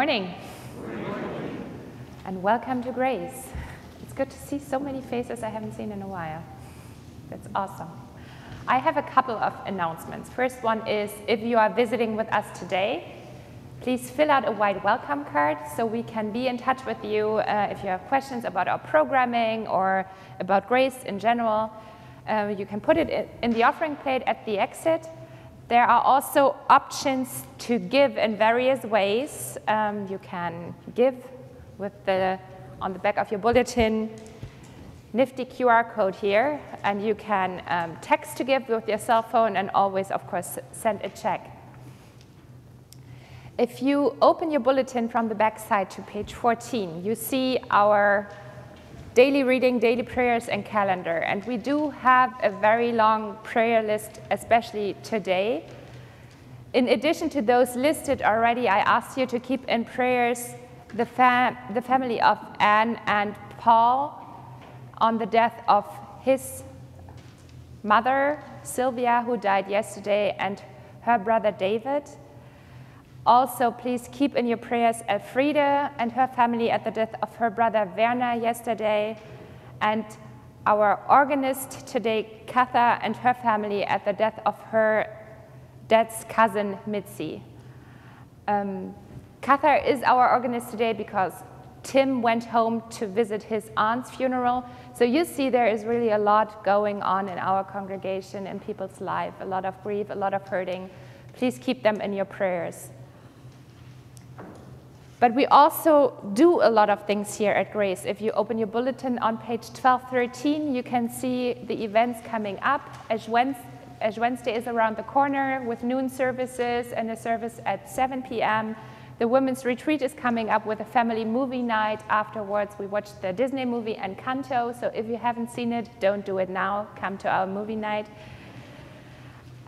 Good morning. And welcome to Grace. It's good to see so many faces I haven't seen in a while. That's awesome. I have a couple of announcements. First one is if you are visiting with us today, please fill out a white welcome card so we can be in touch with you uh, if you have questions about our programming or about Grace in general. Uh, you can put it in the offering plate at the exit. There are also options to give in various ways. Um, you can give with the, on the back of your bulletin, nifty QR code here, and you can um, text to give with your cell phone and always, of course, send a check. If you open your bulletin from the back side to page 14, you see our daily reading, daily prayers, and calendar. And we do have a very long prayer list, especially today. In addition to those listed already, I asked you to keep in prayers the, fam the family of Anne and Paul on the death of his mother, Sylvia, who died yesterday, and her brother David. Also, please keep in your prayers Elfriede and her family at the death of her brother Werner yesterday, and our organist today, Katha, and her family at the death of her dad's cousin, Mitzi. Um, Katha is our organist today because Tim went home to visit his aunt's funeral. So you see there is really a lot going on in our congregation, in people's life, a lot of grief, a lot of hurting. Please keep them in your prayers. But we also do a lot of things here at Grace. If you open your bulletin on page 1213, you can see the events coming up. Ash Wednesday is around the corner with noon services and a service at 7 p.m. The women's retreat is coming up with a family movie night. Afterwards, we watched the Disney movie Encanto. So if you haven't seen it, don't do it now. Come to our movie night.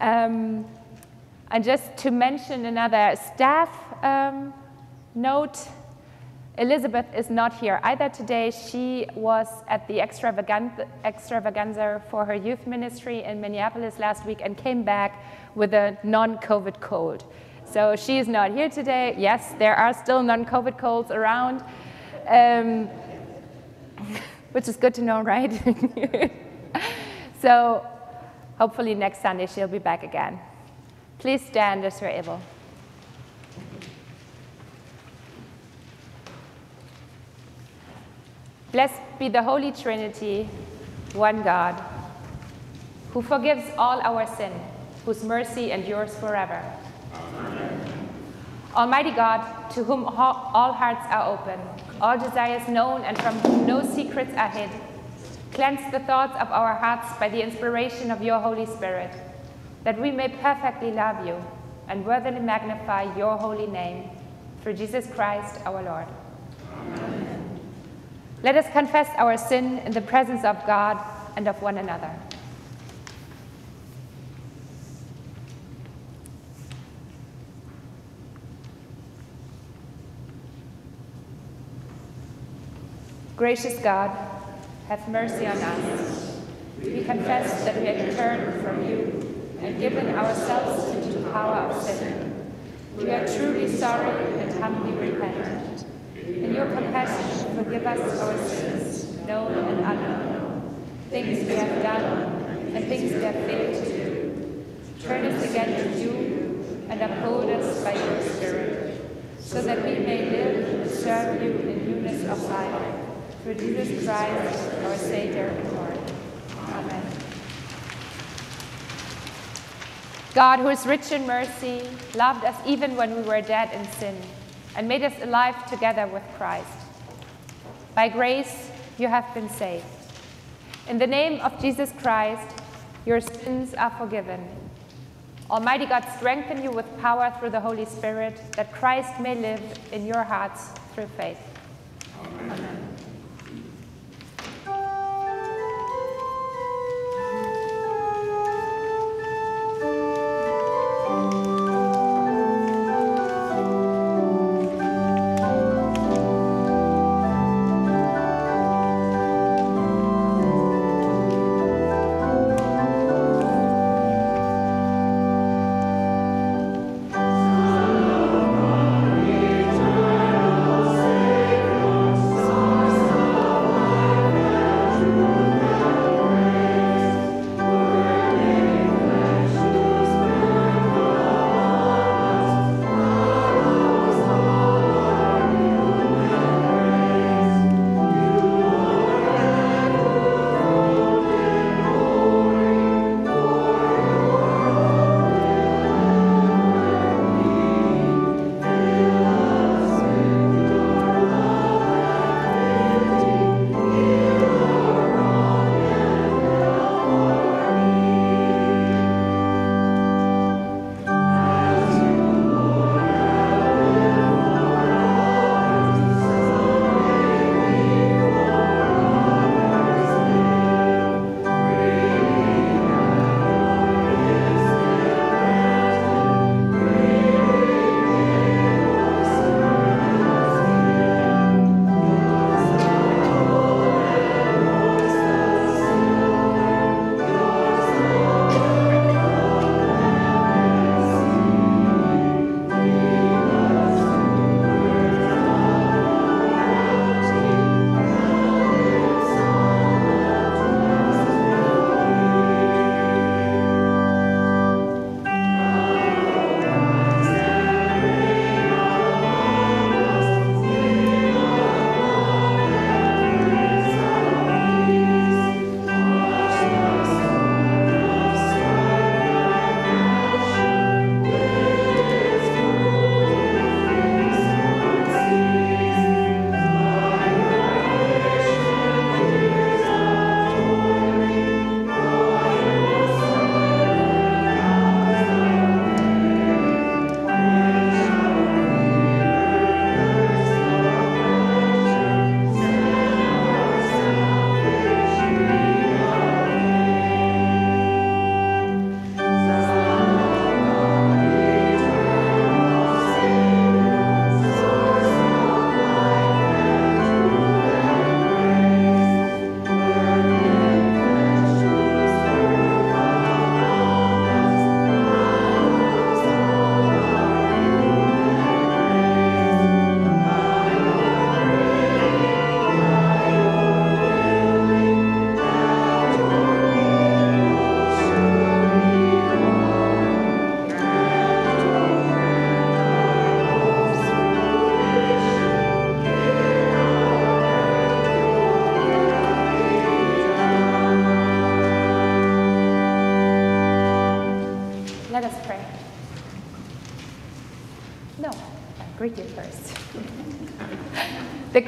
Um, and just to mention another staff um, Note, Elizabeth is not here either today. She was at the extravaganza for her youth ministry in Minneapolis last week and came back with a non-COVID cold. So she is not here today. Yes, there are still non-COVID colds around, um, which is good to know, right? so hopefully next Sunday she'll be back again. Please stand as you're able. Blessed be the Holy Trinity, one God, who forgives all our sin, whose mercy endures forever. Amen. Almighty God, to whom all hearts are open, all desires known, and from whom no secrets are hid, cleanse the thoughts of our hearts by the inspiration of your Holy Spirit, that we may perfectly love you and worthily magnify your holy name, through Jesus Christ our Lord. Amen. Let us confess our sin in the presence of God and of one another. Gracious God, have mercy on us. We confess that we have turned from you and given ourselves into the power of sin. We are truly sorry and humbly repent. In your compassion, forgive us our sins, known and unknown, things we have done and things we have failed to do. Turn us again to you and uphold us by your Spirit, so that we may live and serve you in newness of life. Through Jesus Christ, our Savior and Lord. Amen. God, who is rich in mercy, loved us even when we were dead in sin and made us alive together with Christ. By grace, you have been saved. In the name of Jesus Christ, your sins are forgiven. Almighty God, strengthen you with power through the Holy Spirit, that Christ may live in your hearts through faith. Amen. Amen.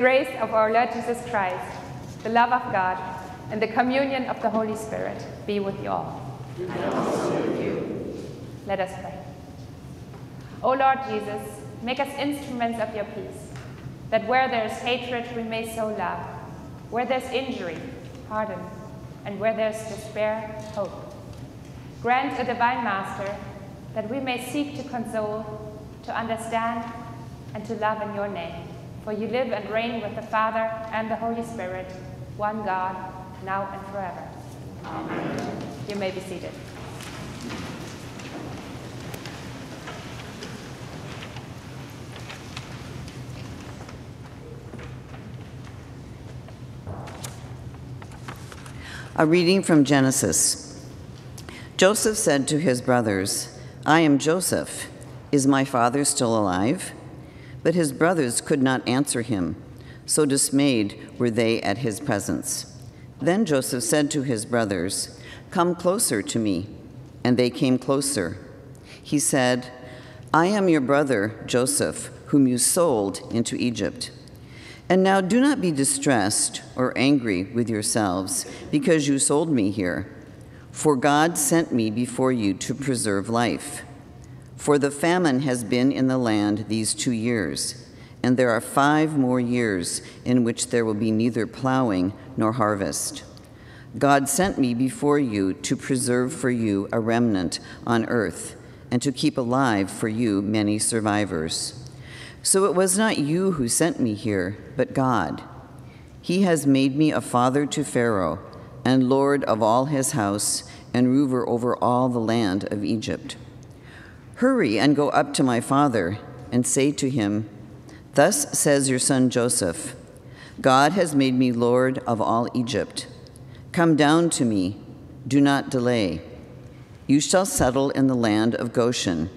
Grace of our Lord Jesus Christ, the love of God, and the communion of the Holy Spirit be with you all. Let us pray. O Lord Jesus, make us instruments of your peace, that where there is hatred, we may sow love, where there's injury, pardon, and where there's despair, hope. Grant a divine master that we may seek to console, to understand, and to love in your name. For you live and reign with the Father and the Holy Spirit, one God, now and forever. Amen. You may be seated. A reading from Genesis. Joseph said to his brothers, I am Joseph. Is my father still alive? But his brothers could not answer him, so dismayed were they at his presence. Then Joseph said to his brothers, Come closer to me. And they came closer. He said, I am your brother, Joseph, whom you sold into Egypt. And now do not be distressed or angry with yourselves because you sold me here. For God sent me before you to preserve life. For the famine has been in the land these two years, and there are five more years in which there will be neither plowing nor harvest. God sent me before you to preserve for you a remnant on earth, and to keep alive for you many survivors. So it was not you who sent me here, but God. He has made me a father to Pharaoh, and lord of all his house, and ruler over all the land of Egypt. Hurry and go up to my father, and say to him, Thus says your son Joseph God has made me lord of all Egypt. Come down to me, do not delay. You shall settle in the land of Goshen,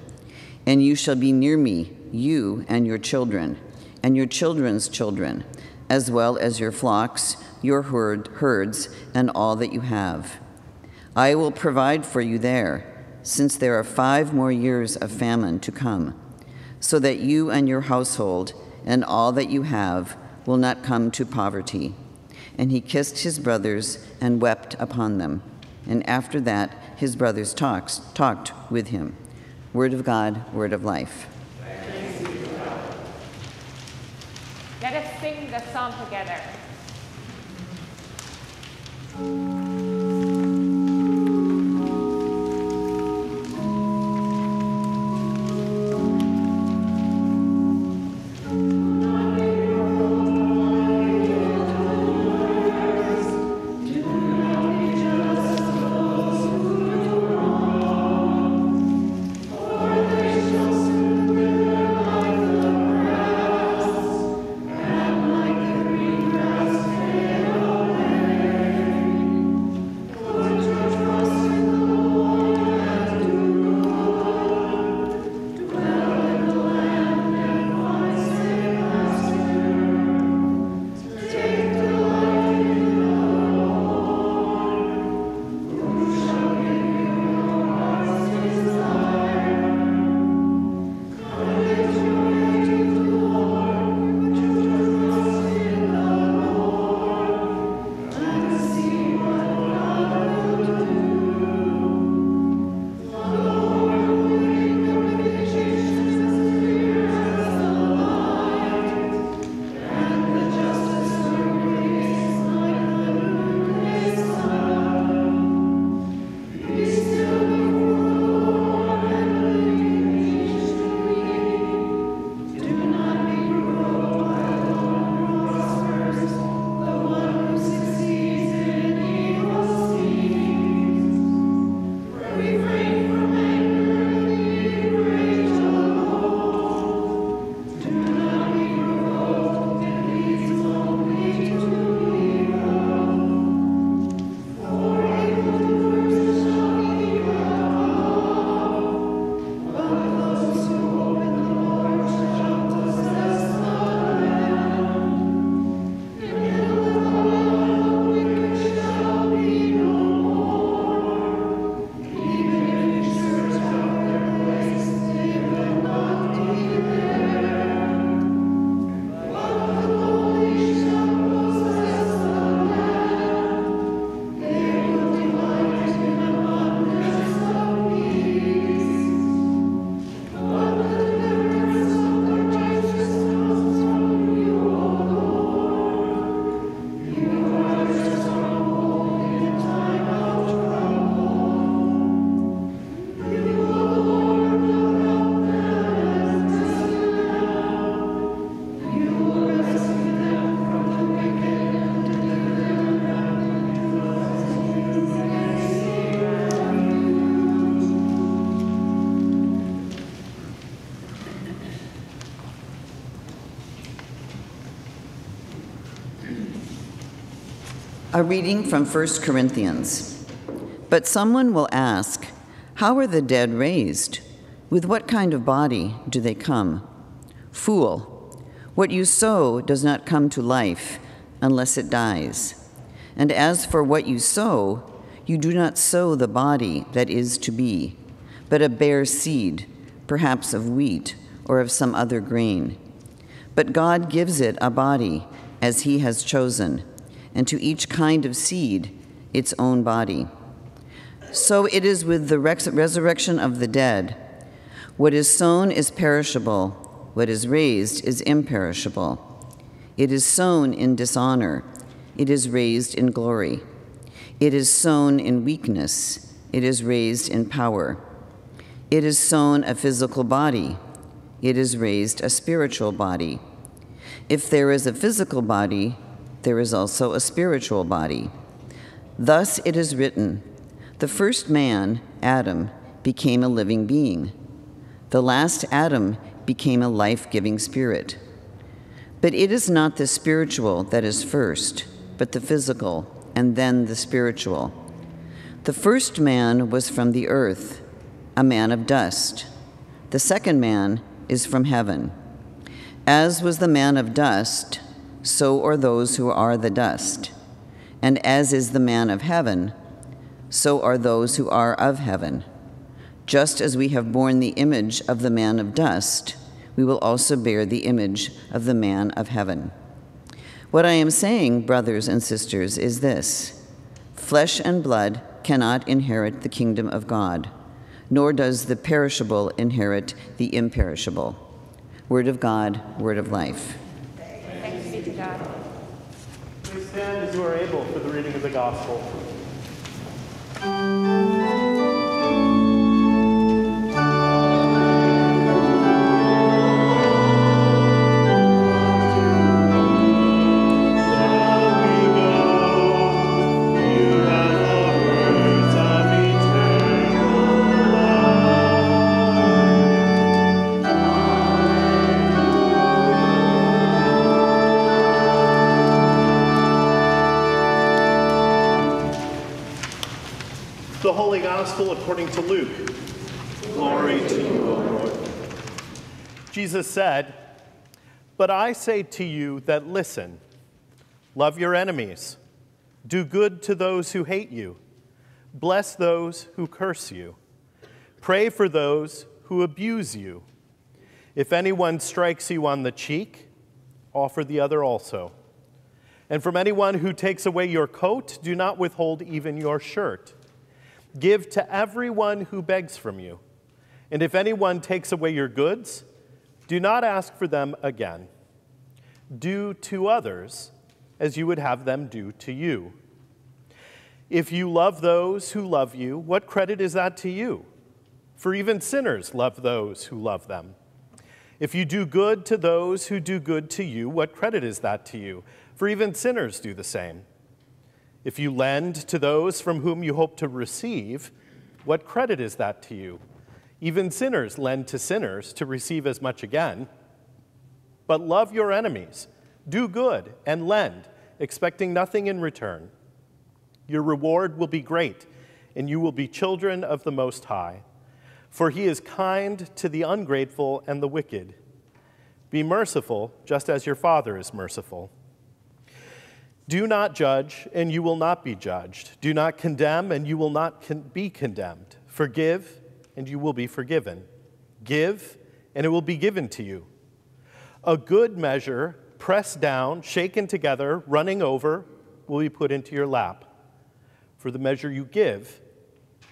and you shall be near me you and your children, and your children's children, as well as your flocks, your herd, herds, and all that you have. I will provide for you there, since there are five more years of famine to come, so that you and your household and all that you have will not come to poverty. And he kissed his brothers and wept upon them. And after that, his brothers talks, talked with him. Word of God, word of life. Let us sing the song together. A reading from 1 Corinthians. But someone will ask, How are the dead raised? With what kind of body do they come? Fool, what you sow does not come to life unless it dies. And as for what you sow, you do not sow the body that is to be, but a bare seed, perhaps of wheat or of some other grain. But God gives it a body as He has chosen and to each kind of seed its own body. So it is with the resurrection of the dead. What is sown is perishable, what is raised is imperishable. It is sown in dishonor, it is raised in glory. It is sown in weakness, it is raised in power. It is sown a physical body, it is raised a spiritual body. If there is a physical body, there is also a spiritual body. Thus it is written The first man, Adam, became a living being. The last Adam became a life giving spirit. But it is not the spiritual that is first, but the physical, and then the spiritual. The first man was from the earth, a man of dust. The second man is from heaven. As was the man of dust, so are those who are the dust. And as is the man of heaven, so are those who are of heaven. Just as we have borne the image of the man of dust, we will also bear the image of the man of heaven. What I am saying, brothers and sisters, is this flesh and blood cannot inherit the kingdom of God, nor does the perishable inherit the imperishable. Word of God, word of life. Please stand as you are able for the reading of the gospel. Gospel Jesus said, But I say to you that listen, love your enemies, do good to those who hate you, bless those who curse you, pray for those who abuse you. If anyone strikes you on the cheek, offer the other also. And from anyone who takes away your coat, do not withhold even your shirt. Give to everyone who begs from you. And if anyone takes away your goods, do not ask for them again. Do to others as you would have them do to you. If you love those who love you, what credit is that to you? For even sinners love those who love them. If you do good to those who do good to you, what credit is that to you? For even sinners do the same. If you lend to those from whom you hope to receive, what credit is that to you? Even sinners lend to sinners to receive as much again. But love your enemies, do good, and lend, expecting nothing in return. Your reward will be great, and you will be children of the Most High. For he is kind to the ungrateful and the wicked. Be merciful, just as your Father is merciful. Do not judge, and you will not be judged. Do not condemn, and you will not con- be condemned. Forgive, and you will be forgiven. Give, and it will be given to you. A good measure, pressed down, shaken together, running over, will be put into your lap. For the measure you give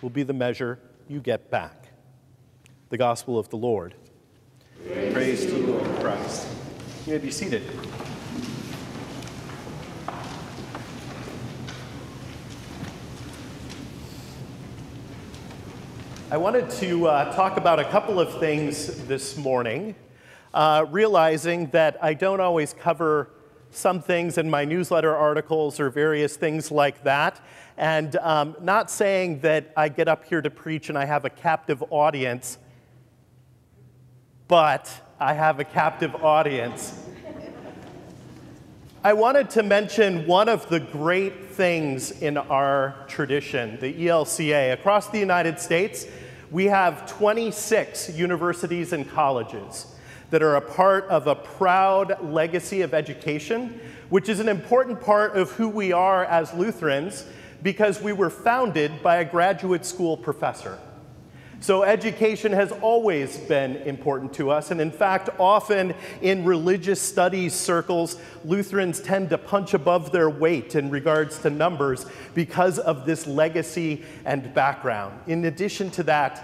will be the measure you get back. The Gospel of the Lord. Praise, Praise to you, Lord Christ. You may be seated. I wanted to uh, talk about a couple of things this morning, uh, realizing that I don't always cover some things in my newsletter articles or various things like that, and um, not saying that I get up here to preach and I have a captive audience, but I have a captive audience. I wanted to mention one of the great things in our tradition, the ELCA. Across the United States, we have 26 universities and colleges that are a part of a proud legacy of education, which is an important part of who we are as Lutherans because we were founded by a graduate school professor. So, education has always been important to us. And in fact, often in religious studies circles, Lutherans tend to punch above their weight in regards to numbers because of this legacy and background. In addition to that,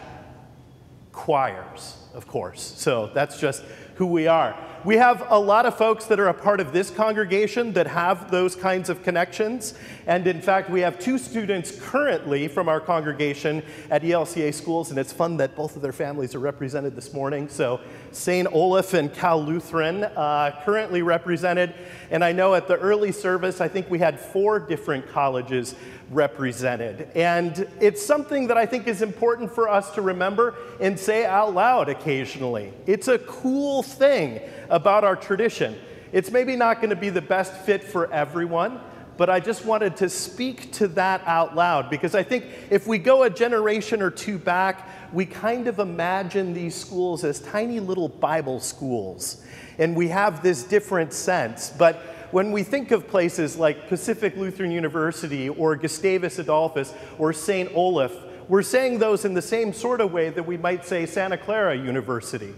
choirs, of course. So, that's just who we are. We have a lot of folks that are a part of this congregation that have those kinds of connections. And in fact, we have two students currently from our congregation at ELCA schools, and it's fun that both of their families are represented this morning. So, St. Olaf and Cal Lutheran uh, currently represented. And I know at the early service, I think we had four different colleges represented. And it's something that I think is important for us to remember and say out loud occasionally. It's a cool thing about our tradition. It's maybe not going to be the best fit for everyone, but I just wanted to speak to that out loud because I think if we go a generation or two back, we kind of imagine these schools as tiny little Bible schools. And we have this different sense. But when we think of places like Pacific Lutheran University or Gustavus Adolphus or St. Olaf, we're saying those in the same sort of way that we might say Santa Clara University.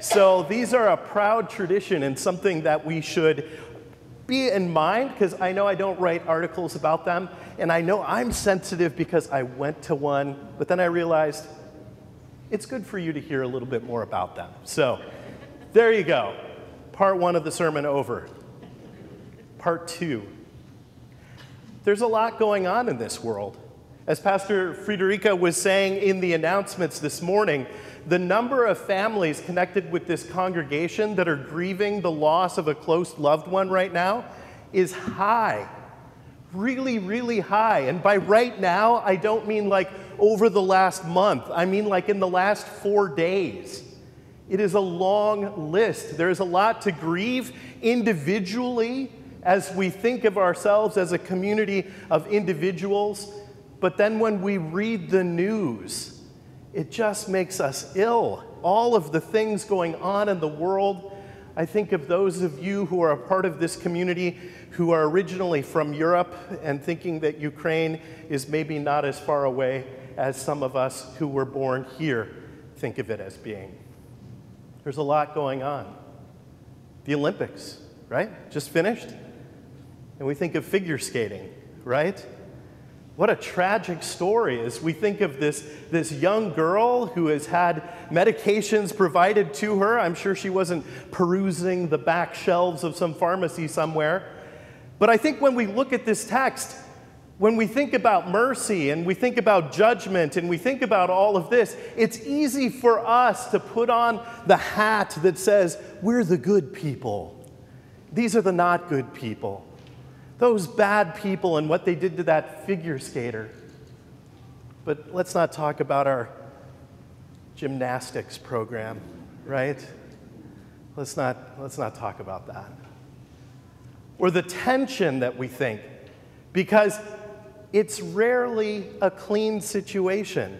So these are a proud tradition and something that we should be in mind because I know I don't write articles about them, and I know I'm sensitive because I went to one, but then I realized it's good for you to hear a little bit more about them. So there you go. Part one of the sermon over. Part two. There's a lot going on in this world. As Pastor Friederike was saying in the announcements this morning, the number of families connected with this congregation that are grieving the loss of a close loved one right now is high. Really, really high. And by right now, I don't mean like over the last month, I mean like in the last four days. It is a long list. There's a lot to grieve individually as we think of ourselves as a community of individuals. But then when we read the news, it just makes us ill. All of the things going on in the world. I think of those of you who are a part of this community who are originally from Europe and thinking that Ukraine is maybe not as far away as some of us who were born here think of it as being. There's a lot going on. The Olympics, right? Just finished. And we think of figure skating, right? What a tragic story as we think of this, this young girl who has had medications provided to her. I'm sure she wasn't perusing the back shelves of some pharmacy somewhere. But I think when we look at this text, when we think about mercy and we think about judgment and we think about all of this, it's easy for us to put on the hat that says, We're the good people. These are the not good people those bad people and what they did to that figure skater. But let's not talk about our gymnastics program, right? Let's not, let's not talk about that. Or the tension that we think, because it's rarely a clean situation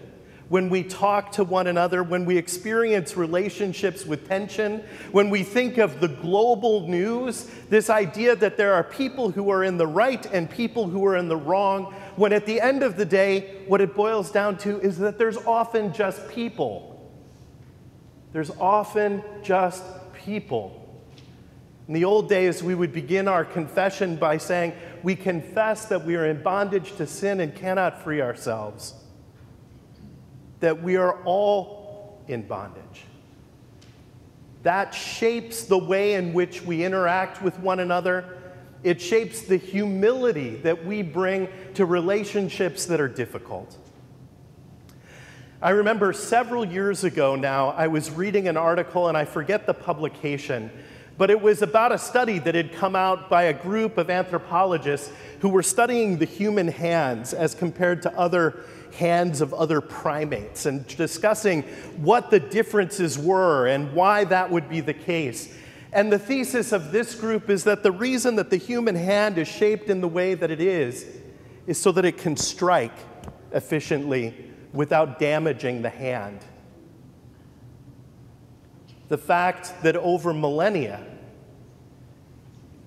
when we talk to one another, when we experience relationships with tension, when we think of the global news, this idea that there are people who are in the right and people who are in the wrong, when at the end of the day, what it boils down to is that there's often just people. There's often just people. In the old days, we would begin our confession by saying, We confess that we are in bondage to sin and cannot free ourselves that we are all in bondage. That shapes the way in which we interact with one another. It shapes the humility that we bring to relationships that are difficult. I remember several years ago now, I was reading an article, and I forget the publication, but it was about a study that had come out by a group of anthropologists who were studying the human hands as compared to other hands of other primates and discussing what the differences were and why that would be the case. And the thesis of this group is that the reason that the human hand is shaped in the way that it is is so that it can strike efficiently without damaging the hand. The fact that over millennia,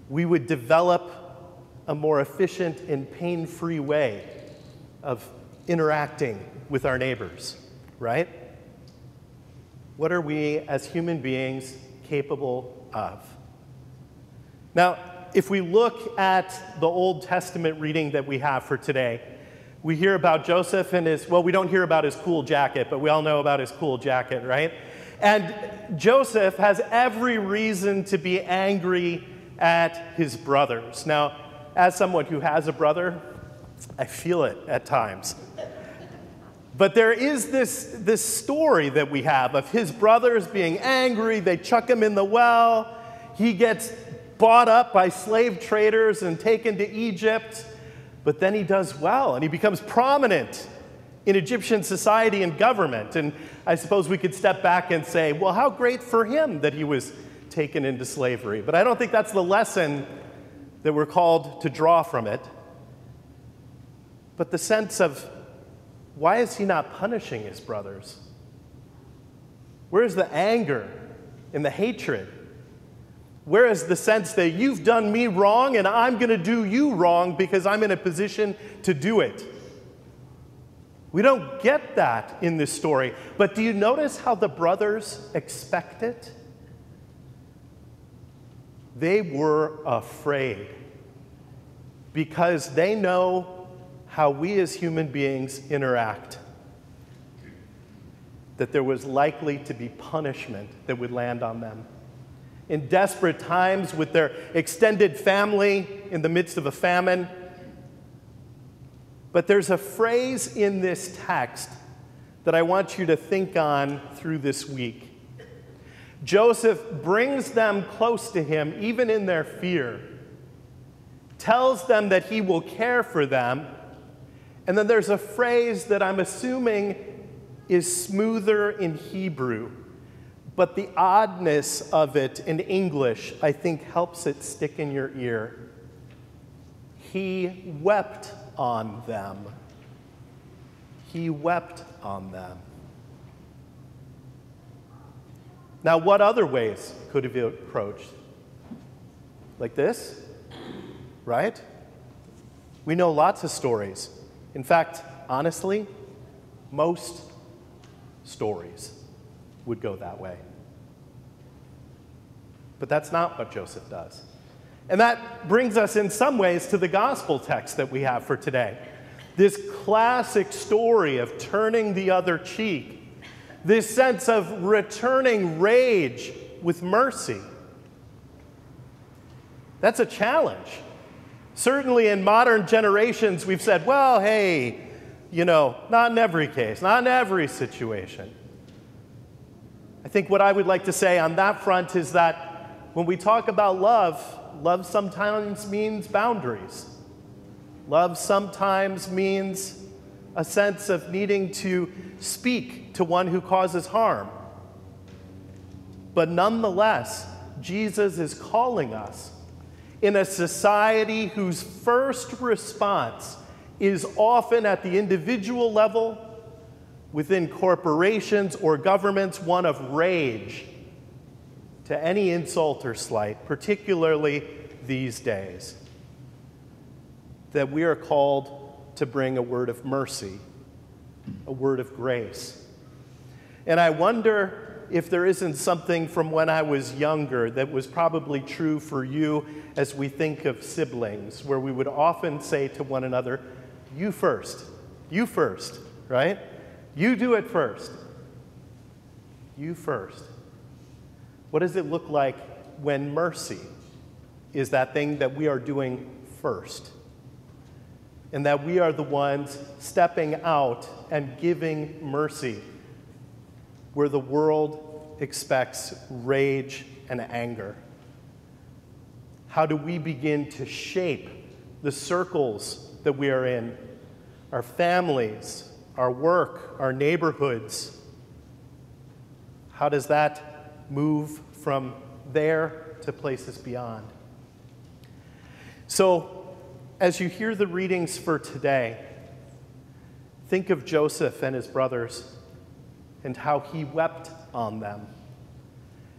we would develop a more efficient and pain free way of interacting with our neighbors, right? What are we as human beings capable of? Now, if we look at the Old Testament reading that we have for today, we hear about Joseph and his, well, we don't hear about his cool jacket, but we all know about his cool jacket, right? And Joseph has every reason to be angry at his brothers. Now, as someone who has a brother, I feel it at times. But there is this, this story that we have of his brothers being angry. They chuck him in the well. He gets bought up by slave traders and taken to Egypt. But then he does well and he becomes prominent in Egyptian society and government. And I suppose we could step back and say, well, how great for him that he was taken into slavery. But I don't think that's the lesson that we're called to draw from it. But the sense of why is he not punishing his brothers? Where is the anger and the hatred? Where is the sense that you've done me wrong and I'm going to do you wrong because I'm in a position to do it? We don't get that in this story. But do you notice how the brothers expect it? They were afraid because they know how we as human beings interact. That there was likely to be punishment that would land on them. In desperate times, with their extended family in the midst of a famine, but there's a phrase in this text that I want you to think on through this week. Joseph brings them close to him, even in their fear, tells them that he will care for them. And then there's a phrase that I'm assuming is smoother in Hebrew, but the oddness of it in English, I think, helps it stick in your ear. He wept on them. He wept on them. Now, what other ways could he have approached? Like this, right? We know lots of stories. In fact, honestly, most stories would go that way. But that's not what Joseph does. And that brings us in some ways to the gospel text that we have for today. This classic story of turning the other cheek this sense of returning rage with mercy. That's a challenge. Certainly in modern generations, we've said, well, hey, you know, not in every case, not in every situation. I think what I would like to say on that front is that when we talk about love, love sometimes means boundaries. Love sometimes means a sense of needing to speak to one who causes harm. But nonetheless, Jesus is calling us in a society whose first response is often at the individual level, within corporations or governments, one of rage to any insult or slight, particularly these days. That we are called to bring a word of mercy, a word of grace. And I wonder if there isn't something from when I was younger that was probably true for you as we think of siblings, where we would often say to one another, You first, you first, right? You do it first. You first. What does it look like when mercy is that thing that we are doing first? and that we are the ones stepping out and giving mercy where the world expects rage and anger? How do we begin to shape the circles that we are in, our families, our work, our neighborhoods? How does that move from there to places beyond. So, as you hear the readings for today, think of Joseph and his brothers and how he wept on them.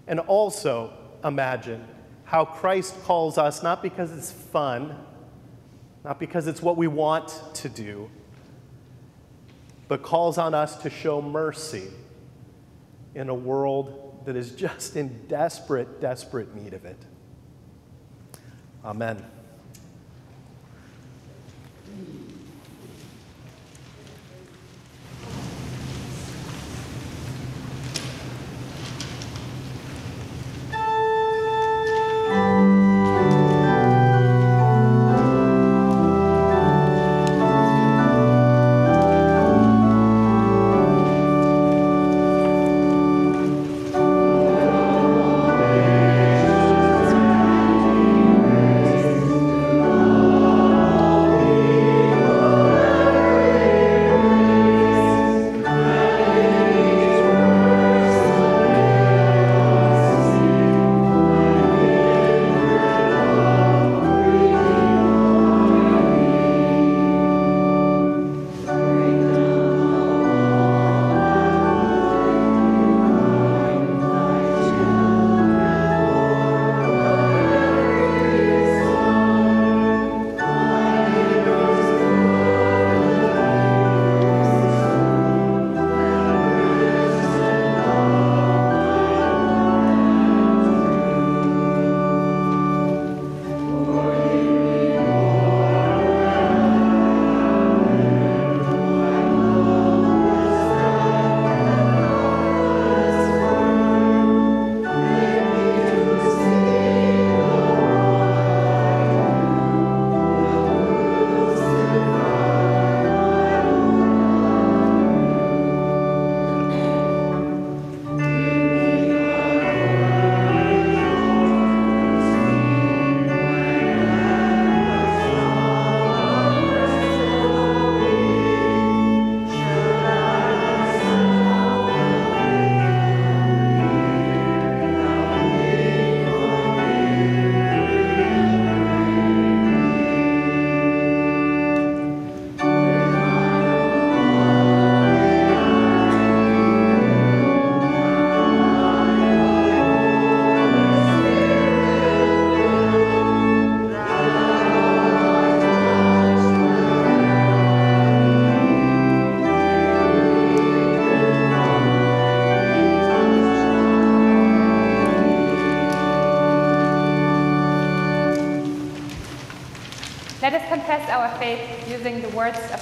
And also imagine how Christ calls us not because it's fun, not because it's what we want to do, but calls on us to show mercy in a world that is just in desperate, desperate need of it. Amen.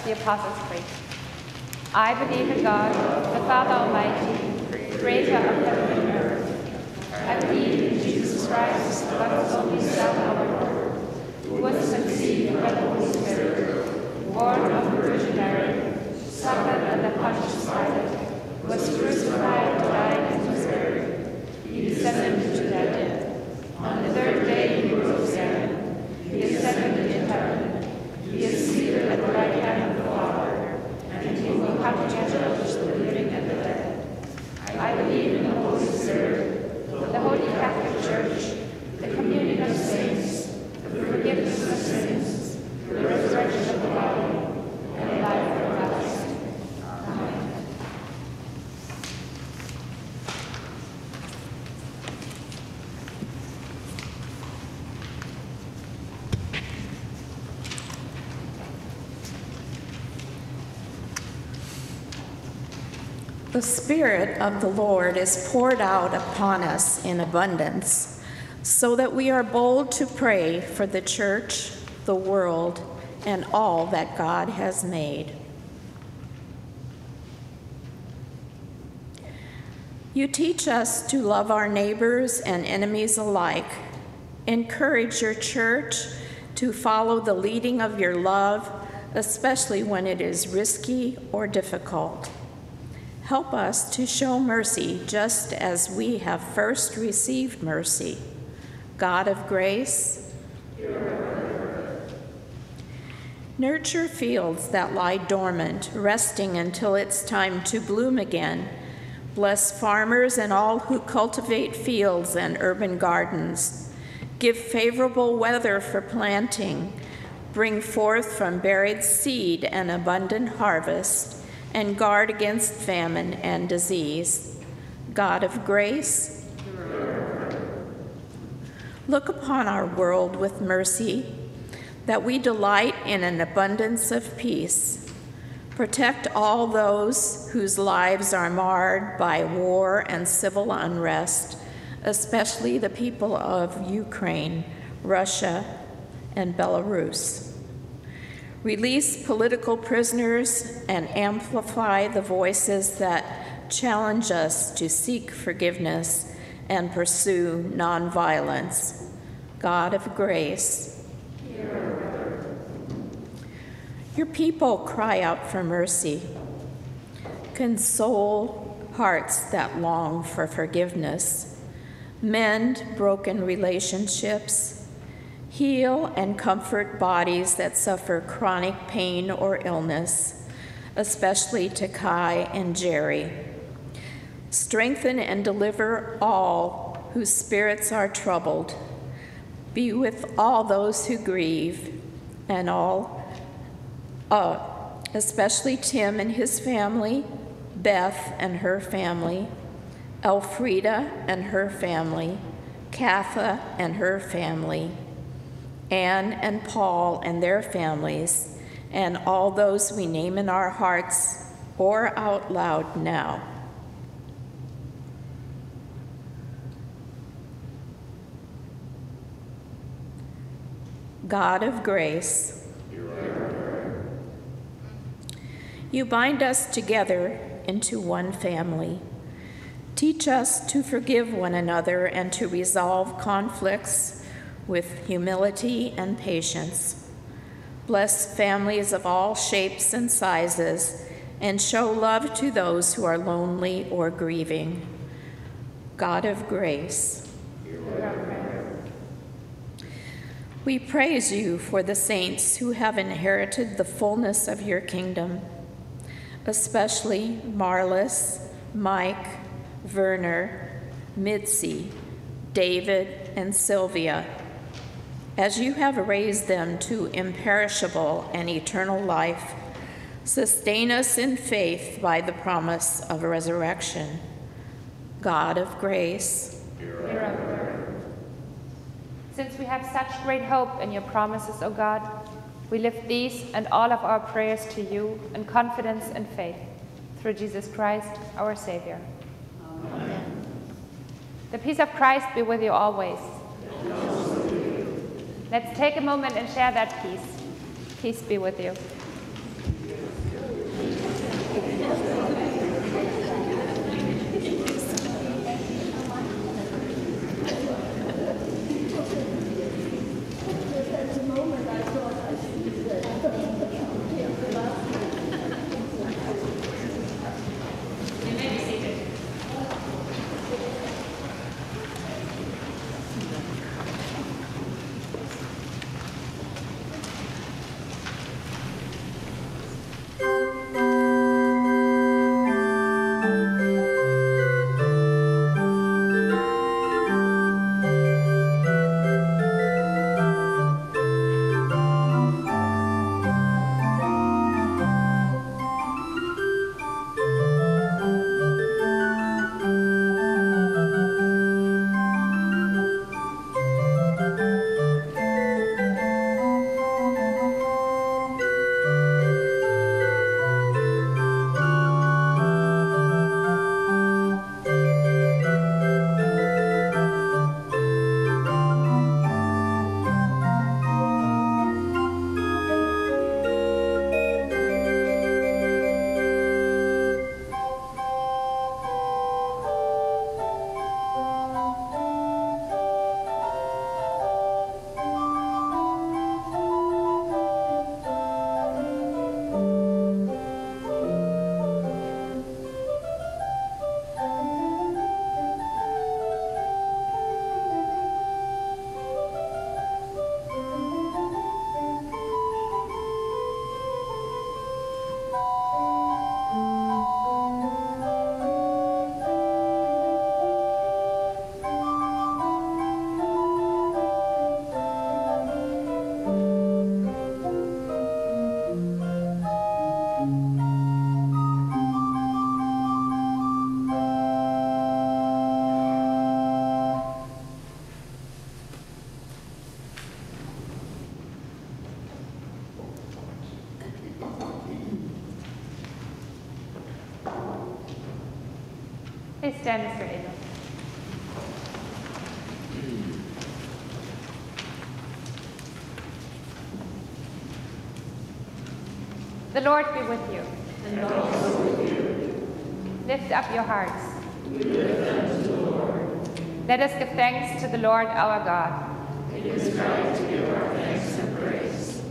The Apostles' Creed. I believe in God, the Father Almighty, creator of heaven and earth. I believe in Jesus Christ, God's only Son, our Lord, who was conceived by the Holy Spirit, born of the Virgin Mary, suffered under Pontius Pilate, was crucified, died, and was buried. He descended into the dead. On the third day he rose again. He ascended into heaven he is seated at the right hand of the Father, and he will come to judge the living and the dead. I believe in the Holy Spirit, the Holy Catholic Church, the communion of saints, the forgiveness of sins, the resurrection of the body, and life everlasting. Amen. The Spirit of the Lord is poured out upon us in abundance, so that we are bold to pray for the church, the world, and all that God has made. You teach us to love our neighbors and enemies alike. Encourage your church to follow the leading of your love, especially when it is risky or difficult. Help us to show mercy just as we have first received mercy. God of grace, nurture fields that lie dormant, resting until it's time to bloom again. Bless farmers and all who cultivate fields and urban gardens. Give favorable weather for planting. Bring forth from buried seed an abundant harvest, and guard against famine and disease. God of grace, look upon our world with mercy, that we delight in an abundance of peace. Protect all those whose lives are marred by war and civil unrest especially the people of Ukraine, Russia, and Belarus. Release political prisoners and amplify the voices that challenge us to seek forgiveness and pursue nonviolence. God of grace, your people cry out for mercy. Console hearts that long for forgiveness mend broken relationships, heal and comfort bodies that suffer chronic pain or illness, especially to Kai and Jerry. Strengthen and deliver all whose spirits are troubled. Be with all those who grieve and all, uh, especially Tim and his family, Beth and her family, Elfrida and her family, Katha and her family, Anne and Paul and their families, and all those we name in our hearts or out loud now. God of grace, you bind us together into one family. Teach us to forgive one another and to resolve conflicts with humility and patience. Bless families of all shapes and sizes and show love to those who are lonely or grieving. God of grace, we praise you for the saints who have inherited the fullness of your kingdom, especially Marlis, Mike, Werner, Mitzi, David, and Sylvia, as you have raised them to imperishable and eternal life, sustain us in faith by the promise of a resurrection. God of grace, since we have such great hope in your promises, O God, we lift these and all of our prayers to you in confidence and faith, through Jesus Christ, our Savior. The peace of Christ be with you always. Let's take a moment and share that peace. Peace be with you. Stand, Mr. Abel. The Lord be with you. And also with you. Lift up your hearts. We lift them to the Lord. Let us give thanks to the Lord our God. It is right to give our thanks and praise.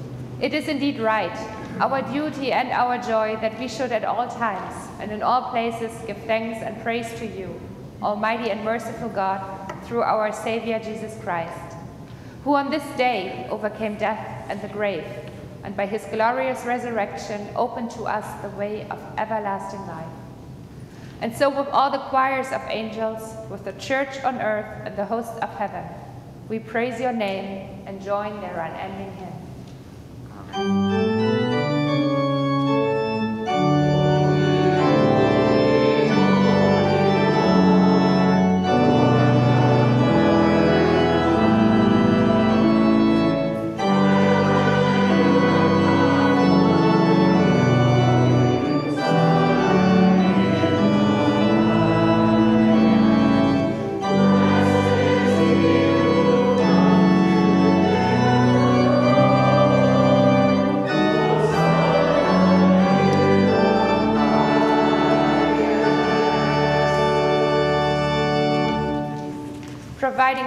It is indeed right, our duty and our joy, that we should at all times and in all places give thanks and praise to you, Almighty and merciful God, through our Savior Jesus Christ, who on this day overcame death and the grave and by his glorious resurrection opened to us the way of everlasting life. And so, with all the choirs of angels, with the church on earth and the hosts of heaven, we praise your name and join their unending hymn.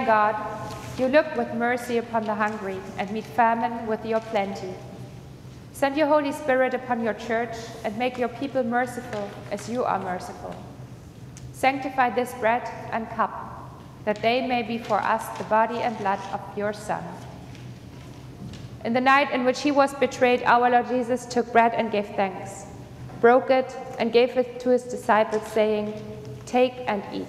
God, you look with mercy upon the hungry and meet famine with your plenty. Send your Holy Spirit upon your church and make your people merciful as you are merciful. Sanctify this bread and cup, that they may be for us the body and blood of your Son. In the night in which he was betrayed, our Lord Jesus took bread and gave thanks, broke it, and gave it to his disciples, saying, Take and eat.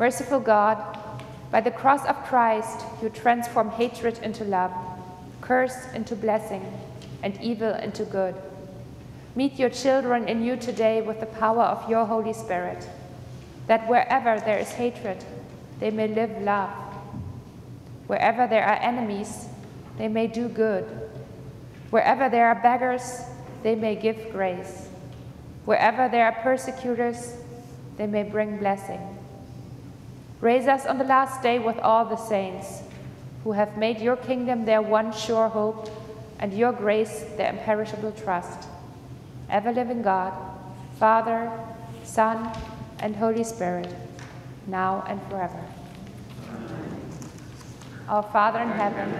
Merciful God, by the cross of Christ, you transform hatred into love, curse into blessing, and evil into good. Meet your children in you today with the power of your Holy Spirit, that wherever there is hatred, they may live love. Wherever there are enemies, they may do good. Wherever there are beggars, they may give grace. Wherever there are persecutors, they may bring blessing. Raise us on the last day with all the saints who have made your kingdom their one sure hope and your grace their imperishable trust. Ever living God, Father, Son, and Holy Spirit, now and forever. Amen. Our Father in heaven,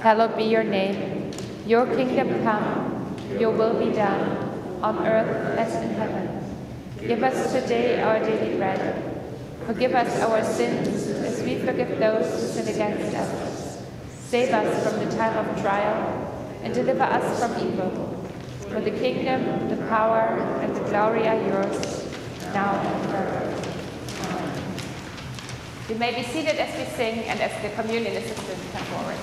hallowed be your name. Your kingdom come, your will be done, on earth as in heaven. Give us today our daily bread Forgive us our sins as we forgive those who sin against us. Save us from the time of trial and deliver us from evil. For the kingdom, the power, and the glory are yours, now and forever. You may be seated as we sing and as the communion assistants come forward.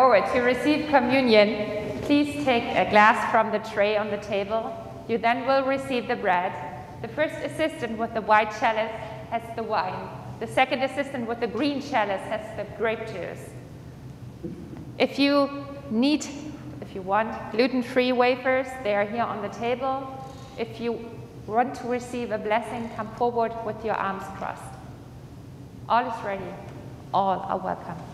Forward to receive communion, please take a glass from the tray on the table. You then will receive the bread. The first assistant with the white chalice has the wine. The second assistant with the green chalice has the grape juice. If you need, if you want gluten-free wafers, they are here on the table. If you want to receive a blessing, come forward with your arms crossed. All is ready. All are welcome.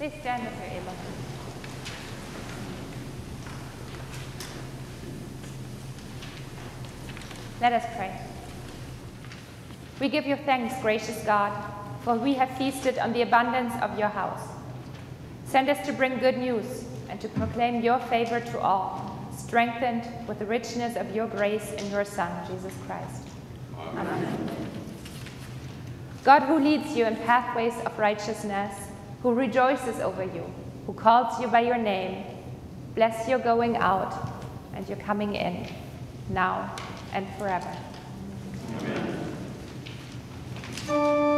Please stand if you're able. Let us pray. We give you thanks, gracious God, for we have feasted on the abundance of your house. Send us to bring good news and to proclaim your favor to all, strengthened with the richness of your grace in your Son, Jesus Christ. Amen. Amen. God, who leads you in pathways of righteousness, who rejoices over you, who calls you by your name, bless your going out and your coming in, now and forever. Amen.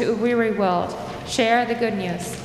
Into a weary world. Share the good news.